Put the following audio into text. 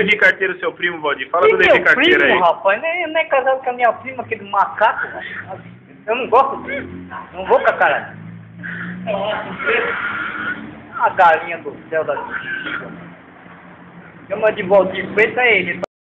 Levi Carteiro, seu primo, Valdir. Fala E do Levi é Carteiro primo, aí. rapaz, nem, nem é casado com a minha prima, aquele macaco. rapaz. Eu não gosto disso. Não vou com a cara. A galinha do céu da Eu Chama de Valdir Preto é ele.